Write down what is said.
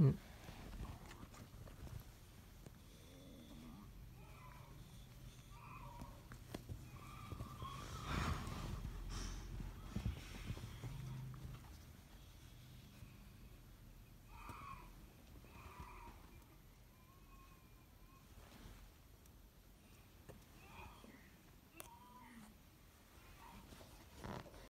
Mm.